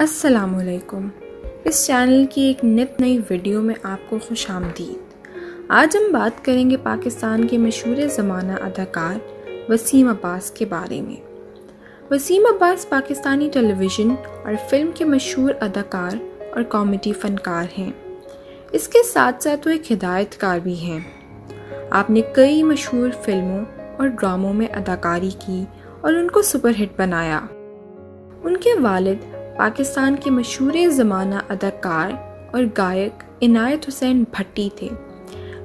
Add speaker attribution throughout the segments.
Speaker 1: असलकुम इस चैनल की एक नित नई वीडियो में आपको खुश आमदीद आज हम बात करेंगे पाकिस्तान के मशहूर ज़माना अदाकार वसीम अब्बास के बारे में। वसीम अब्बास पाकिस्तानी टेलीविज़न और फ़िल्म के मशहूर अदाकार और कॉमेडी फ़नकार हैं। इसके साथ साथ वो एक हिदायतकार भी हैं। आपने कई मशहूर फ़िल्मों और ड्रामों में अदाकारी की और उनको सुपरहिट बनाया। उनके वालिद पाकिस्तान के मशहूर ज़माना अदाकार और गायक इनायत हुसैन भट्टी थे,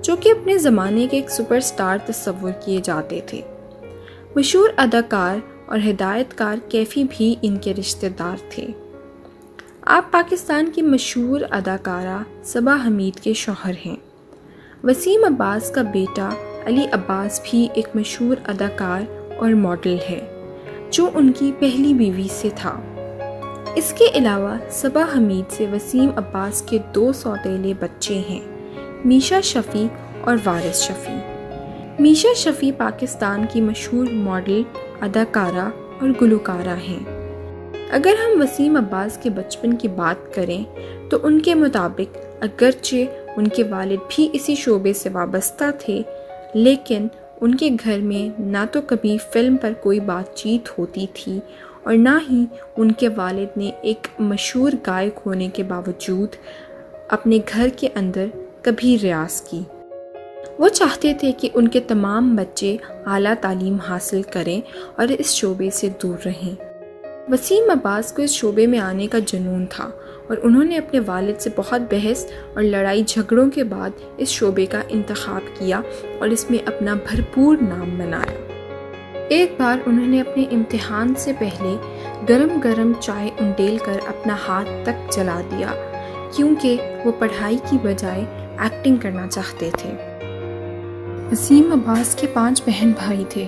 Speaker 1: जो कि अपने ज़माने के एक सुपरस्टार तस्वुर किए जाते थे। मशहूर अदाकार और हिदायतकार कैफ़ी भी इनके रिश्तेदार थे। आप पाकिस्तान की मशहूर अदाकारा सबा हमीद के शौहर हैं। वसीम अब्बास का बेटा अली अब्बास भी एक मशहूर अदाकार और मॉडल है, जो उनकी पहली बीवी से था। इसके अलावा सबा हमीद से वसीम अब्बास के दो सौतेले बच्चे हैं, मीशा शफ़ी और वारिस शफ़ी। मीशा शफ़ी पाकिस्तान की मशहूर मॉडल, अदाकारा और गुलकारा हैं। अगर हम वसीम अब्बास के बचपन की बात करें तो उनके मुताबिक अगरचे उनके वालिद भी इसी शोबे से वाबस्ता थे, लेकिन उनके घर में ना तो कभी फ़िल्म पर कोई बातचीत होती थी और ना ही उनके वालिद ने एक मशहूर गायक होने के बावजूद अपने घर के अंदर कभी रियाज की। वो चाहते थे कि उनके तमाम बच्चे आला तालीम हासिल करें और इस शोबे से दूर रहें। वसीम अब्बास को इस शोबे में आने का जुनून था और उन्होंने अपने वालिद से बहुत बहस और लड़ाई झगड़ों के बाद इस शोबे का इंतखब किया और इसमें अपना भरपूर नाम बनाया। एक बार उन्होंने अपने इम्तिहान से पहले गरम गरम चाय उंडेल कर अपना हाथ तक जला दिया, क्योंकि वो पढ़ाई की बजाय एक्टिंग करना चाहते थे। वसीम अब्बास के पाँच बहन भाई थे।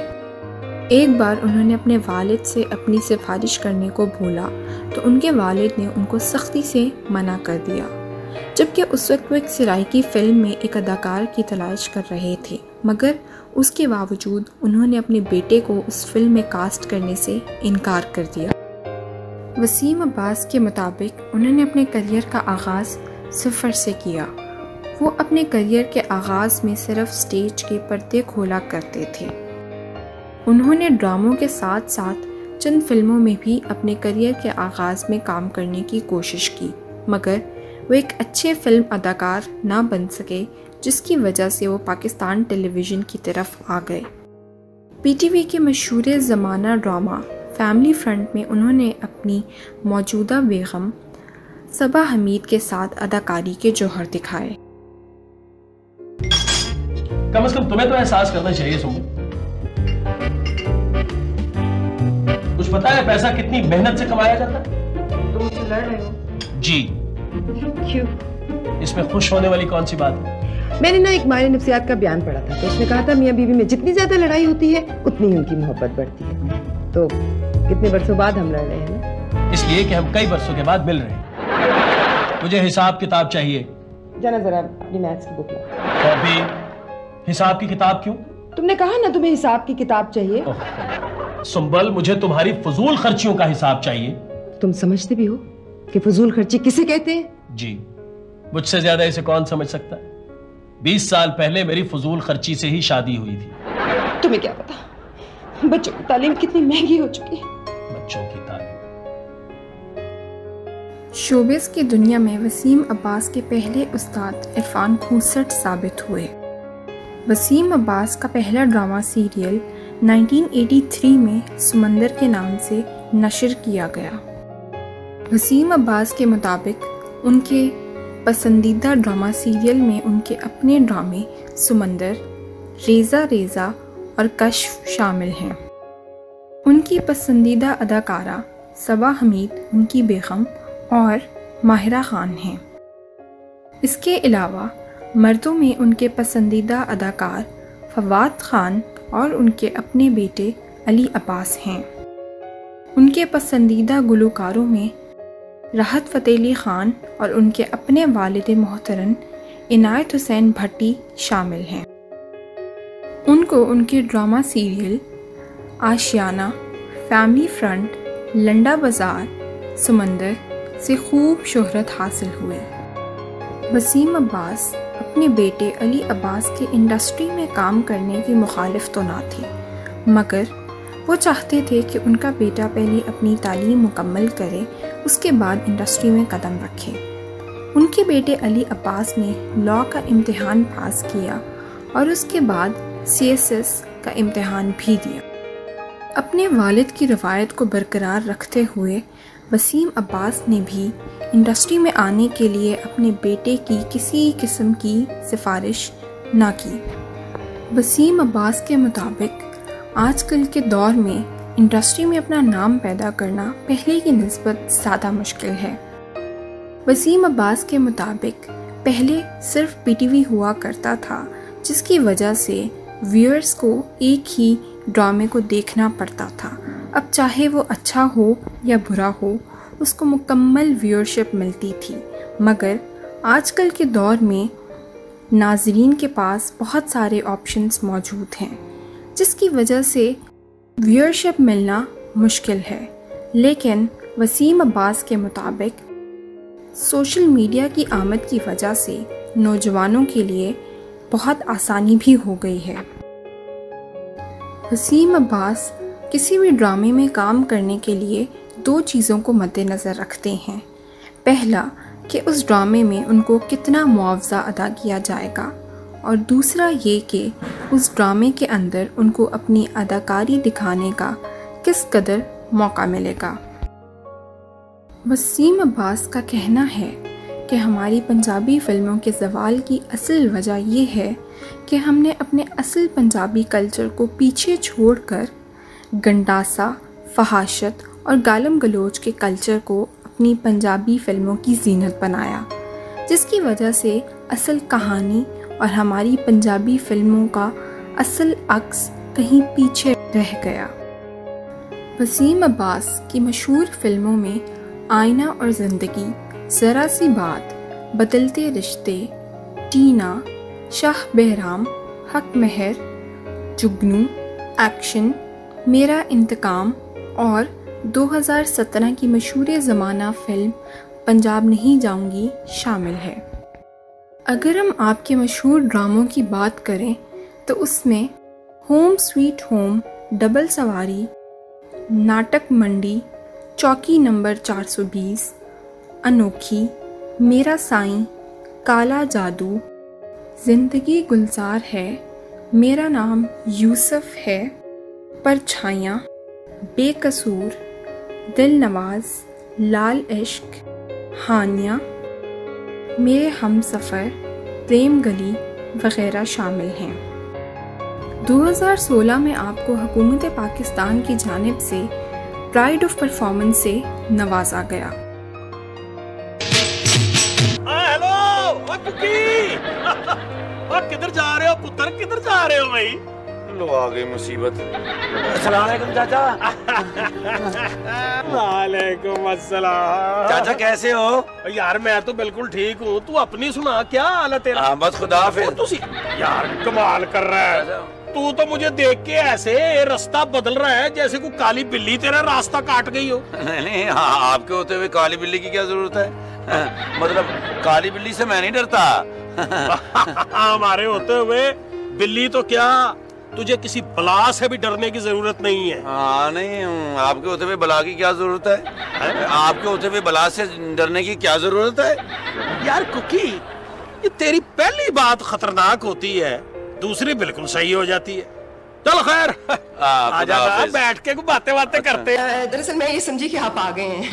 Speaker 1: एक बार उन्होंने अपने वालिद से अपनी सिफारिश करने को बोला तो उनके वालिद ने उनको सख्ती से मना कर दिया, जबकि उस वक्त वो एक सिराइकी फ़िल्म में एक अदाकार की तलाश कर रहे थे, मगर उसके बावजूद उन्होंने अपने बेटे को उस फ़िल्म में कास्ट करने से इनकार कर दिया। वसीम अब्बास के मुताबिक उन्होंने अपने करियर का आगाज़ सफ़र से किया। वो अपने करियर के आगाज़ में सिर्फ़ स्टेज के पर्दे खोला करते थे। उन्होंने ड्रामों के साथ साथ चंद फ़िल्मों में भी अपने करियर के आगाज़ में काम करने की कोशिश की, मगर वो एक अच्छे फ़िल्म अदाकार ना बन सके जिसकी वजह से वो पाकिस्तान टेलीविज़न की तरफ़ आ गए। पीटीवी के मशहूर ज़माना ड्रामा फैमिली फ्रंट में उन्होंने अपनी मौजूदा बेगम सबा हमीद के साथ अदाकारी के जौहर दिखाए।
Speaker 2: कम से कम तुम्हें तो एहसास करना चाहिए सुमन कुछ पता है पैसा कितनी मेहनत से कमाया जाता है?
Speaker 3: तुम मुझसे लड़ रहे हो?
Speaker 2: जी।
Speaker 3: क्यों?
Speaker 2: इसमें खुश होने वाली कौन सी बात है?
Speaker 3: मैंने ना एक मायने नफ्सियात का बयान पढ़ा था तो उसने कहा था मियाँ बीवी में जितनी ज़्यादा लड़ाई होती है उतनी ही उनकी मोहब्बत बढ़ती है। तो कितने वर्षों बाद हम लड़ रहे हैं ना?
Speaker 2: इसलिए कि हम कई वर्षों के बाद मिल रहे हैं। मुझे हिसाब किताब चाहिए।
Speaker 3: जाना जरा अपनी मैथ्स की बुक लो
Speaker 2: और भी हिसाब की किताब क्यों?
Speaker 3: तुमने कहा ना तुम्हें हिसाब की किताब चाहिए।
Speaker 2: ओह, सुम्बल मुझे तुम्हारी फजूल खर्चियों का हिसाब चाहिए।
Speaker 3: तुम समझते भी हो कि फजूल खर्ची किसे कहते हैं?
Speaker 2: जी मुझसे ज़्यादा इसे कौन समझ सकता? है बीस साल पहले मेरी फजूल खर्ची से ही शादी हुई थी।
Speaker 3: तुम्हें क्या पता? बच्चों की तालीम कितनी महँगी हो चुकी है।
Speaker 2: बच्चों की तालीम।
Speaker 1: शोबिस की दुनिया में वसीम अब्बास के पहले उस्ताद इरफान खूसट साबित हुए। वसीम अब्बास का पहला ड्रामा सीरियल 1983 में समंदर के नाम से नशर किया गया। वसीम अब्बास के मुताबिक उनके पसंदीदा ड्रामा सीरियल में उनके अपने ड्रामे समंदर, रेज़ा रेज़ा और कश्फ शामिल हैं। उनकी पसंदीदा अदाकारा सबा हमीद, उनकी बेगम और माहिरा खान हैं। इसके अलावा मर्दों में उनके पसंदीदा अदाकार फवाद खान और उनके अपने बेटे अली अब्बास हैं। उनके पसंदीदा गुलकारों में राहत फ़तेली ख़ान और उनके अपने वालद मोहतरम इनायत हुसैन भट्टी शामिल हैं। उनको उनके drama serial, Ashiyana, family front, Landa Bazaar, समंदर से खूब शोहरत हासिल हुई। वसीम अब्बास अपने बेटे अली अब्बास के इंडस्ट्री में काम करने की मुखालिफ तो ना थे, मगर वो चाहते थे कि उनका बेटा पहले अपनी तालीम मुकम्मल करे उसके बाद इंडस्ट्री में कदम रखे। उनके बेटे अली अब्बास ने लॉ का इम्तिहान पास किया और उसके बाद सीएसएस का इम्तिहान भी दिया। अपने वालिद की रवायत को बरकरार रखते हुए वसीम अब्बास ने भी इंडस्ट्री में आने के लिए अपने बेटे की किसी किस्म की सिफारिश ना की। वसीम अब्बास के मुताबिक आजकल के दौर में इंडस्ट्री में अपना नाम पैदा करना पहले की नस्बत ज़्यादा मुश्किल है। वसीम अब्बास के मुताबिक, पहले सिर्फ़ पीटीवी हुआ करता था, जिसकी वजह से व्यूअर्स को एक ही ड्रामे को देखना पड़ता था। अब चाहे वो अच्छा हो या बुरा हो, उसको मुकम्मल व्यूअरशिप मिलती थी। मगर आजकल के दौर में नाजरीन के पास बहुत सारे ऑप्शंस मौजूद हैं, जिसकी वजह से व्यूअरशिप मिलना मुश्किल है, लेकिन वसीम अब्बास के मुताबिक सोशल मीडिया की आमद की वजह से नौजवानों के लिए बहुत आसानी भी हो गई है। वसीम अब्बास किसी भी ड्रामे में काम करने के लिए दो चीज़ों को मद्देनज़र रखते हैं। पहला, कि उस ड्रामे में उनको कितना मुआवजा अदा किया जाएगा। और दूसरा ये कि उस ड्रामे के अंदर उनको अपनी अदाकारी दिखाने का किस कदर मौका मिलेगा। वसीम अब्बास का कहना है कि हमारी पंजाबी फ़िल्मों के जवाल की असल वजह यह है कि हमने अपने असल पंजाबी कल्चर को पीछे छोड़कर गंडासा, फहाशत और गालम गलोच के कल्चर को अपनी पंजाबी फ़िल्मों की जीनत बनाया, जिसकी वजह से असल कहानी और हमारी पंजाबी फ़िल्मों का असल अक्स कहीं पीछे रह गया। वसीम अब्बास की मशहूर फ़िल्मों में आईना और ज़िंदगी, ज़रा सी बात, बदलते रिश्ते, टीना, शाह बहराम, हक महर, जुगनू, एक्शन, मेरा इंतकाम और 2017 की मशहूर ज़माना फ़िल्म पंजाब नहीं जाऊँगी शामिल है। अगर हम आपके मशहूर ड्रामों की बात करें तो उसमें होम स्वीट होम, डबल सवारी, नाटक मंडी, चौकी नंबर 420 अनोखी, मेरा साईं, काला जादू, ज़िंदगी गुलजार है, मेरा नाम यूसुफ है परछाइयाँ बेकसूर, दिल नवाज़, लाल इश्क, हानिया मेरे हम सफ़र, प्रेम गली वगैरह शामिल हैं। 2016 में आपको हुकूमत पाकिस्तान की जानब से प्राइड ऑफ़ परफॉर्मेंस से नवाजा गया।
Speaker 2: किधर जा रहे हो, पुत्र? किधर जा रहे हो भाई?
Speaker 4: लो आ गई मुसीबत।
Speaker 5: सलामकुम चाचा।
Speaker 2: वालेकुम अस्सलाम।
Speaker 4: चाचा कैसे हो?
Speaker 2: यार मैं तो बिल्कुल ठीक हूँ। तू अपनी सुना क्या हाल है? तेरा
Speaker 4: हाँ बस खुदा फिर
Speaker 2: तू यार कमाल कर रहा है। तू तो मुझे देख के ऐसे रास्ता बदल रहा है जैसे कोई काली बिल्ली तेरा रास्ता काट गई हो।
Speaker 4: नहीं नहीं हाँ आपके होते हुए काली बिल्ली की क्या ज़रूरत है? मतलब काली बिल्ली से मैं नहीं डरता।
Speaker 2: हमारे होते हुए बिल्ली तो क्या तुझे किसी बला से भी डरने की ज़रूरत नहीं है।
Speaker 4: हाँ नहीं आपके होते हुए बला की क्या ज़रूरत है? आपके होते हुए बला से डरने की क्या ज़रूरत है?
Speaker 2: यार कुकी ये तेरी पहली बात खतरनाक होती है दूसरी बिल्कुल सही हो जाती है। चल खैर आ जाना बैठ के बातें बातें अच्छा। करते
Speaker 3: हैं। दरअसल मैं ये समझी कि आप आ गए हैं।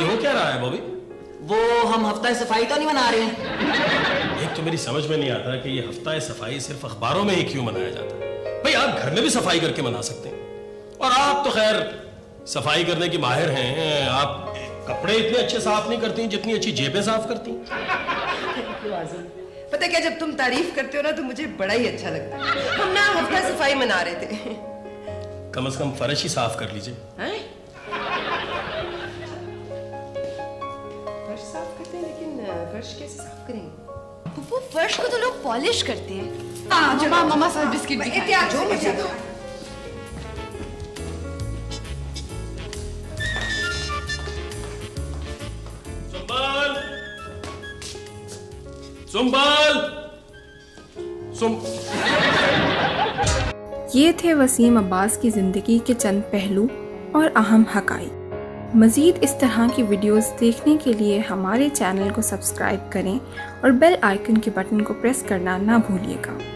Speaker 2: ये हो क्या रहा है बॉबी?
Speaker 5: वो हम हफ़्ता सफ़ाई तो नहीं मना रहे हैं।
Speaker 2: तो मेरी समझ में नहीं आता कि ये हफ़्ता सफ़ाई सिर्फ़ अखबारों में ही क्यों मनाया जाता है? भाई आप घर में भी सफ़ाई करके मना सकते हैं। और आप तो खैर सफ़ाई करने की माहिर हैं आप कपड़े इतने अच्छे साफ़ नहीं करती जितनी अच्छी जेबें साफ़ करती।
Speaker 3: पता क्या जब तुम तारीफ़ करते हो ना तो मुझे बड़ा ही अच्छा लगता है। हम ना हफ़्ता सफ़ाई मना रहे थे।
Speaker 2: कम से कम फर्श ही साफ़ कर लीजिए।
Speaker 3: फर्श साफ़ करते हैं लेकिन फर्श कैसे साफ़ करेंगे?
Speaker 6: वो फर्श को तो लोग पॉलिश करते हैं।
Speaker 3: हाँ, मामा मामा साहब बिस्किट जो मुझे
Speaker 2: दो
Speaker 1: ये थे वसीम अब्बास की ज़िंदगी के चंद पहलू और अहम हकाई। मज़ीद इस तरह की वीडियोस देखने के लिए हमारे चैनल को सब्सक्राइब करें और बेल आइकन के बटन को प्रेस करना ना भूलिएगा।